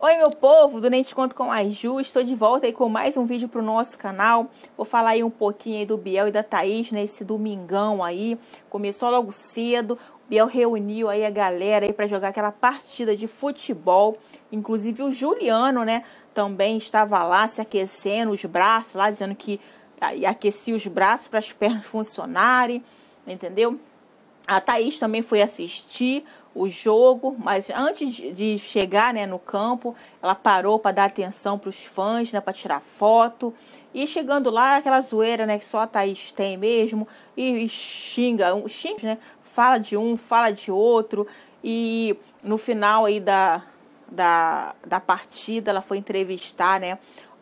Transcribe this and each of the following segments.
Oi meu povo, do Nem Te Conto com a Ju, estou de volta aí com mais um vídeo pro nosso canal. Vou falar aí um pouquinho aí do Biel e da Thaís nesse domingão aí. Começou logo cedo, o Biel reuniu aí a galera aí para jogar aquela partida de futebol. Inclusive o Juliano, né, também estava lá se aquecendo os braços lá, dizendo que aquecia os braços para as pernas funcionarem, entendeu? A Thaís também foi assistir o jogo, mas antes de chegar né, no campo, ela parou para dar atenção para os fãs, né, para tirar foto. E chegando lá, aquela zoeira né, que só a Thaís tem mesmo, e, xinga, xinga né, fala de um, fala de outro. E no final aí da, da, da partida, ela foi entrevistar né,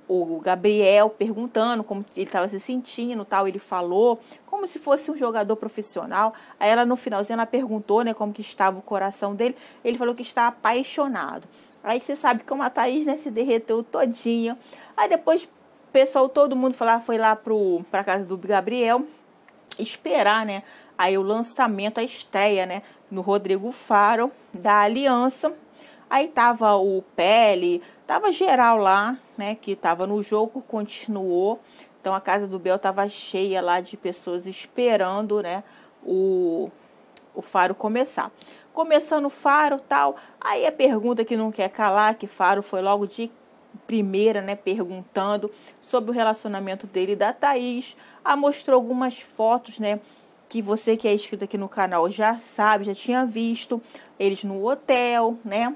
o Gabriel perguntando como ele estava se sentindo, tal, ele falou como se fosse um jogador profissional. Aí ela no finalzinho ela perguntou, né, como que estava o coração dele. Ele falou que está apaixonado. Aí você sabe como a Thaís né, se derreteu todinha. Aí depois o pessoal, todo mundo foi lá, foi lá pro, pra casa do Gabriel esperar, né, aí o lançamento, a estreia, né, no Rodrigo Faro da Aliança. Aí tava o Pele, tava geral lá, né, que tava no jogo, continuou. Então a casa do Bel tava cheia lá de pessoas esperando, né, o, o Faro começar. Começando o Faro, tal. Aí a pergunta que não quer calar, que Faro foi logo de primeira, né, perguntando sobre o relacionamento dele e da Thaís. Ah, mostrou algumas fotos, né, que você que é inscrito aqui no canal já sabe, já tinha visto eles no hotel, né?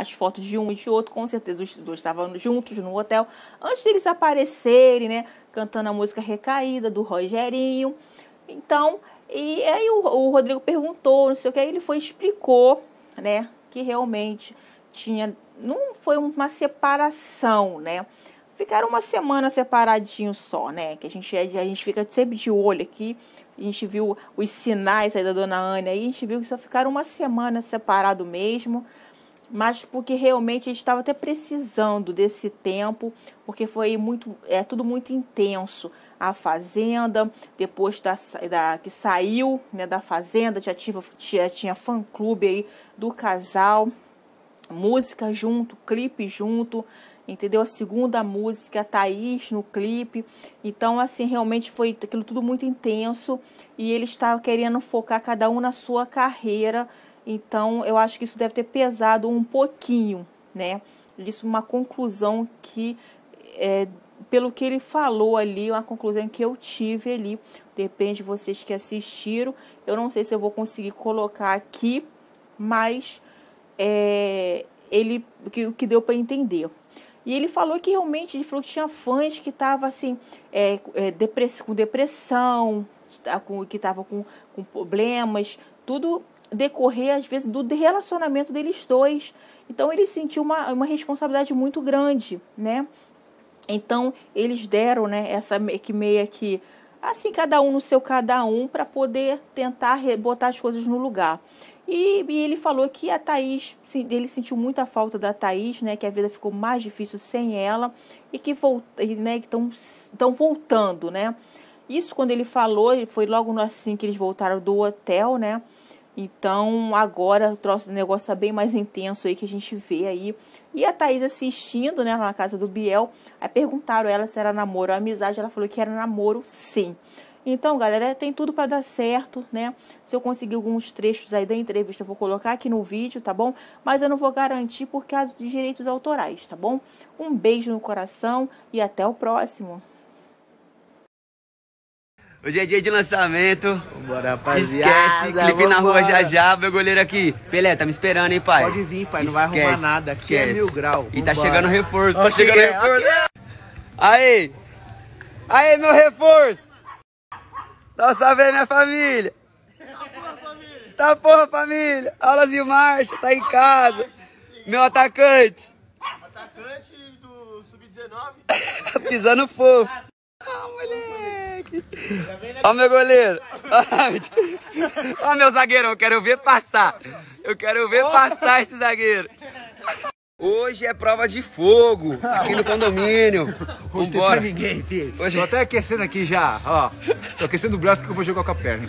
As fotos de um e de outro, com certeza os dois estavam juntos no hotel, antes deles aparecerem, né, cantando a música Recaída, do Rogerinho. Então, e aí o, o Rodrigo perguntou, não sei o que, aí ele foi explicou, né, que realmente tinha, não foi uma separação, né, ficaram uma semana separadinhos só, né, que a gente, a gente fica sempre de olho aqui, a gente viu os sinais aí da dona Ana, aí a gente viu que só ficaram uma semana separado mesmo, mas porque realmente estava até precisando desse tempo, porque foi muito, é tudo muito intenso. A fazenda, depois da, da que saiu né, da fazenda, já tinha, já tinha fã clube aí do casal, música junto, clipe junto, entendeu? A segunda música, a Thaís no clipe. Então, assim, realmente foi aquilo tudo muito intenso e ele estava querendo focar cada um na sua carreira então, eu acho que isso deve ter pesado um pouquinho, né? Isso uma conclusão que, é, pelo que ele falou ali, uma conclusão que eu tive ali. Depende de vocês que assistiram. Eu não sei se eu vou conseguir colocar aqui, mas é, ele que, que deu para entender. E ele falou que realmente ele falou que tinha fãs que estavam assim, é, é, depress, com depressão, que estavam com, com problemas, tudo decorrer, às vezes, do relacionamento deles dois. Então, ele sentiu uma, uma responsabilidade muito grande, né? Então, eles deram, né, essa que meia que, assim, cada um no seu cada um, para poder tentar botar as coisas no lugar. E, e, ele falou que a Thaís, ele sentiu muita falta da Thaís, né? Que a vida ficou mais difícil sem ela e que né, estão voltando, né? Isso quando ele falou, foi logo assim que eles voltaram do hotel, né? Então, agora o troço, o negócio está bem mais intenso aí que a gente vê aí. E a Thaís assistindo, né, na casa do Biel, aí perguntaram ela se era namoro ou amizade, ela falou que era namoro sim. Então, galera, tem tudo para dar certo, né? Se eu conseguir alguns trechos aí da entrevista, eu vou colocar aqui no vídeo, tá bom? Mas eu não vou garantir por causa de direitos autorais, tá bom? Um beijo no coração e até o próximo. Hoje é dia de lançamento. Bora, rapaziada. Esquece, clipe na rua já já. Meu goleiro aqui. Pelé, tá me esperando, hein, pai? Pode vir, pai. Não vai arrumar nada. Aqui é esquece. é mil grau. E tá chegando reforço. Tá chegando é, reforço. Aí. Aí, meu reforço. Dá um salve aí, minha família. Tá porra, família. Tá porra, família. Aulas em marcha, tá em casa. Meu atacante. Atacante do Sub-19. tá pisando fofo. Ah, moleque. Ó meu goleiro. Ó meu zagueiro, eu quero ver passar. Eu quero ver passar esse zagueiro. Hoje é prova de fogo aqui no condomínio. Não tem pra ninguém, filho. Hoje... Tô até aquecendo aqui já, ó. Tô aquecendo o braço que eu vou jogar com a perna.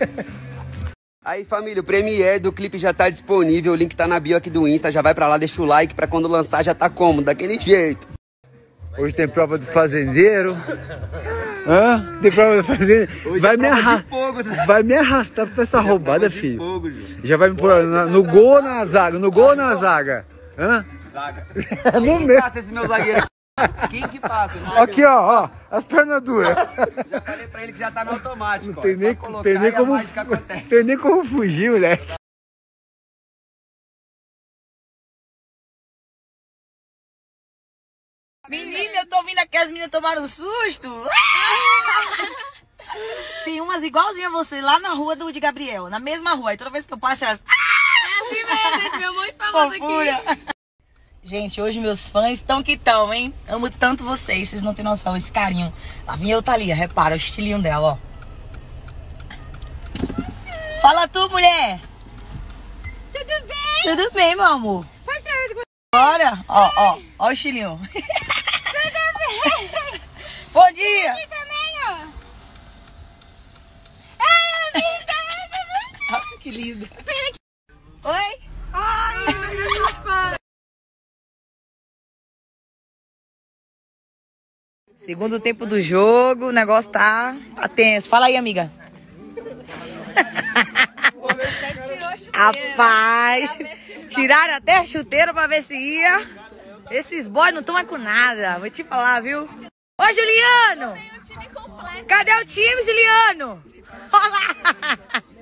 Aí, família, o Premiere do clipe já tá disponível. O link tá na bio aqui do Insta. Já vai pra lá, deixa o like pra quando lançar já tá como? Daquele jeito. Hoje tem prova do fazendeiro. Hã? Tem prova do fazendeiro. Hoje vai, é me de arra... fogo. vai me arrastar pra essa roubada, de filho. fogo. Já vai me pôr no gol ou na zaga? No gol ou na zaga? Hã? Zaga. No Quem que meio. passa esse meu zagueiro? Quem que passa? Aqui, ó, ó. As pernas duras. Já falei pra ele que já tá no automático. ó. Tem É nem, tem nem como, tem nem como fugir, moleque. Vindo aqui, as meninas tomaram um susto. Tem umas igualzinhas a você lá na rua do de Gabriel, na mesma rua. E toda vez que eu passo, elas. É assim mesmo, esse meu muito famoso aqui. Gente, hoje meus fãs estão que estão, hein? Amo tanto vocês, vocês não têm noção, esse carinho. A minha eu Thalia, repara o estilinho dela, ó. Fala tu, mulher. Tudo bem? Tudo bem, meu amor. Que Bora. Ó, ó, ó o estilinho. Bom dia. você também, ó. Ah, que linda. Oi? Ai, Segundo tempo do jogo, o negócio tá, tá tenso. Fala aí, amiga. Rapaz, tiraram até a chuteira pra ver se ia. Esses boys não estão mais com nada, vou te falar, viu? Ô, Juliano! Tem um time completo. Cadê o time, Juliano? Olha lá!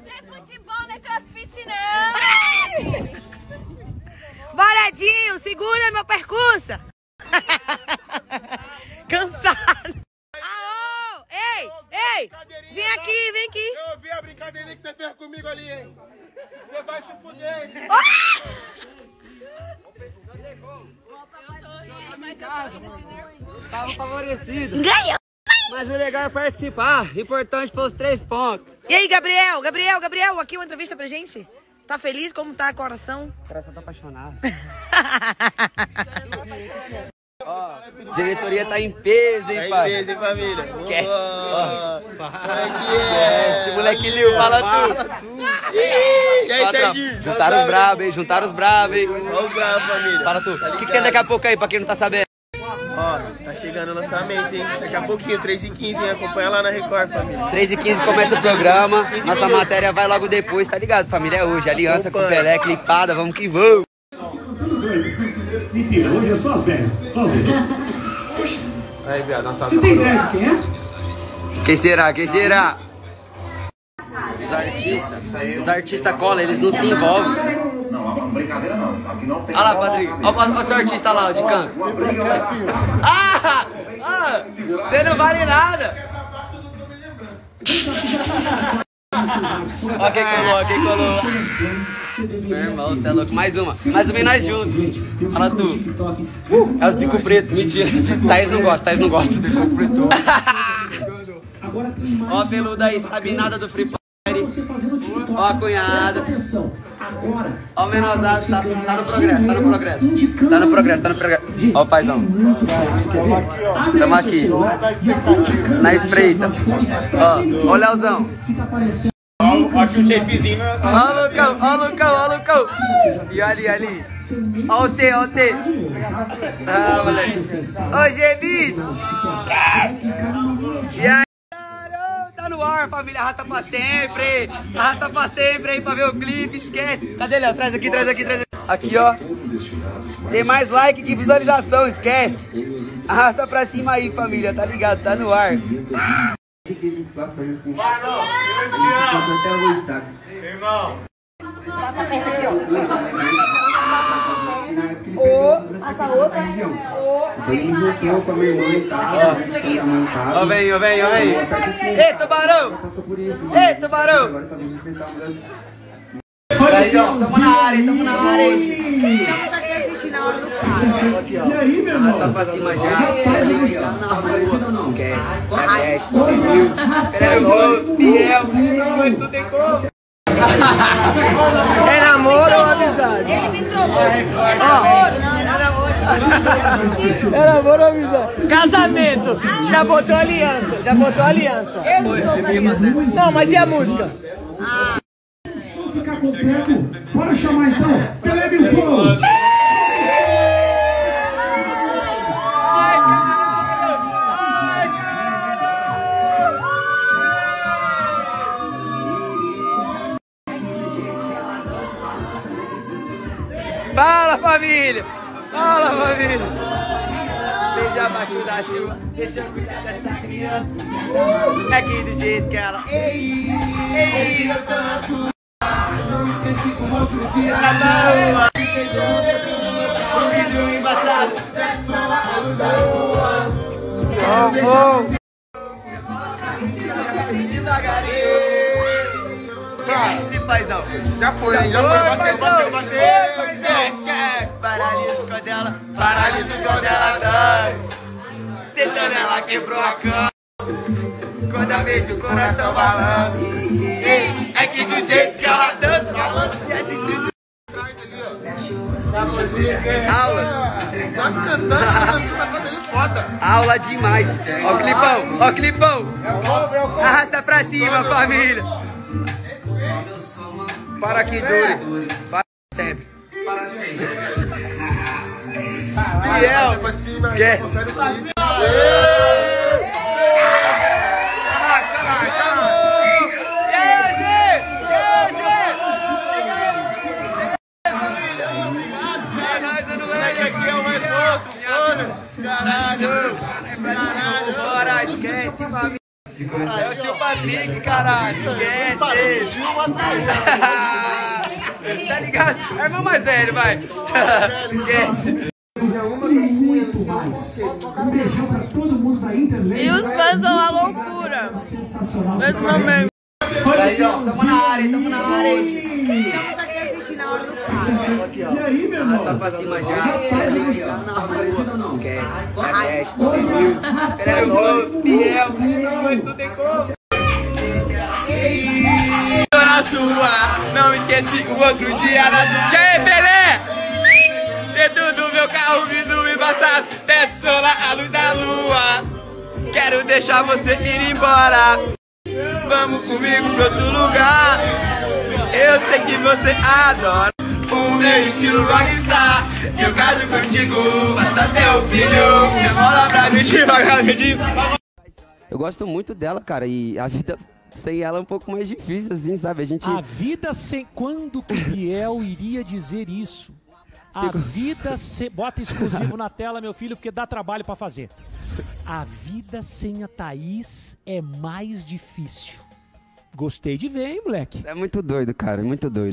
É futebol, não é crossfit, não. Boradinho, segura meu percurso! Cansado! Aô! Ei, ei! Vem aqui, vem aqui! Eu vi a brincadeirinha que você fez comigo ali, hein? Você vai se fuder, hein? Tava favorecido. Ganhou! Mas o legal é participar. Importante foi os três pontos. E aí, Gabriel? Gabriel, Gabriel, aqui uma entrevista pra gente. Tá feliz? Como tá o coração? O coração tá apaixonado. Ó, diretoria tá em peso, hein, pai? hein, família? Esquece. Ó. Esquece, moleque Lil, fala tu. E Serginho? Juntaram os bravos, hein? Juntaram os bravos, hein? Só os bravos, família. Fala tu. O que, que tem daqui a pouco aí, pra quem não tá sabendo? Ó, tá chegando o lançamento, hein? Daqui a pouquinho, 3 e 15 hein? Acompanha lá na Record, família. 3 e 15 começa o programa. Nossa matéria vai logo depois, tá ligado? Família é hoje. Aliança com o Pelé, clipada, vamos que vamos. Mentira, hoje é só as velhas. Só as velhas. Aí, viado, nossa Você tem ideia de quem é? Quem será? Quem será? Os artistas. Os artistas colam, eles não se envolvem. Não, não, brincadeira não. Aqui não tem. Olha lá, Patrick. Olha o seu artista lá, ó, de canto. Ah! ah você não vale nada! Ó quem colou, quem colou. Meu irmão, você é louco. Mais uma. Mais uma e nós juntos. Fala tu. É os bico preto. Mentira. Thaís não gosta, Thaís não gosta. Bico preto. Ó a peluda aí, sabe nada do Free Fire. Você fazendo o TikTok. Ó a cunhada. Agora. Ó o menosado, tá, tá no progresso, tá no progresso. Tá no progresso, tá no progresso. Ó o paizão. Tamo aqui. Na espreita. Ó, ó o Leozão. Aqui o shapezinho? Ó o Lucão, ó o Lucão, ó Lucão. E ali, ali. Ó o T, ó o T. Ah, moleque. Ô, Gemito. Esquece. E aí? No ar, família. Arrasta pra sempre. Arrasta pra sempre aí pra ver o clipe. Esquece. Cadê, Léo? Traz aqui, traz aqui, traz aqui. Aqui, ó. Tem mais like que visualização, esquece. Arrasta pra cima aí, família. Tá ligado? Tá no ar. Ó, vem, ó, vem, ó, vem. Ei, tubarão! Ei, tubarão! Aí, ó, tamo na área, tamo na área? Estamos aqui assistindo a hora do carro. E aí, meu irmão? Tá pra cima já. Esquece. É teste, Ele é nervoso, fiel. Não, não tem como. É namoro ou amizade? Ele me trocou. Namoro, não, é namoro. É namoro ou amizade? Casamento. Já botou aliança. Já botou aliança. Eu não tô com. Não, mas e a música? completo. Bora chamar então. Televisão. Fala família! Fala família! Beija abaixo da chuva, deixa eu cuidar dessa criança. É aqui do jeito que ela. Ei, ei, eu tô na sua. Não esqueci com outro dia na rua. Um vidro embaçado. Oh, oh. Paizão. já foi, hein? Já foi. Bateu, bateu, bateu. Esquece, esquece. Paralisa quando ela. Paralisa quando ela dança. Sentando ela quebrou a cama. Quando eu vejo o coração balança. É que do jeito que ela dança, balança e essa estrutura. Aulas, Nós cantando, dançando atrás dele, foda. aula demais. Ó o clipão, ó o clipão. Arrasta pra cima, família. Para que dure. Para sempre. Biel, Pra cima, esquece. Vai. Esquece. Muito mais. Um beijão pra todo mundo Interlake. E os fãs são uma loucura. Nesse momento. Aí, ó, tamo na área, tamo na área. Estamos aqui assistindo a hora do Flávio. E aí, meu irmão? Tá pra cima já. Esquece. Esquece. Ele é louco. Biel. Não tem como. Sua, não esqueci o outro dia na sua. E aí, Pelé? Dentro do meu carro, vidro embaçado, teto solar, a luz da lua. Quero deixar você ir embora. Vamos comigo pra outro lugar. Eu sei que você adora o meu estilo rockstar. Eu caso contigo, passa teu filho. Demola pra mim devagarzinho. Eu gosto muito dela, cara, e a vida sem ela é um pouco mais difícil, assim, sabe? A gente. A vida sem. Quando que o Biel iria dizer isso? A vida sem. Bota exclusivo na tela, meu filho, porque dá trabalho pra fazer. A vida sem a Thaís é mais difícil. Gostei de ver, hein, moleque? É muito doido, cara, é muito doido.